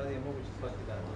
fazer morro de sua cidade.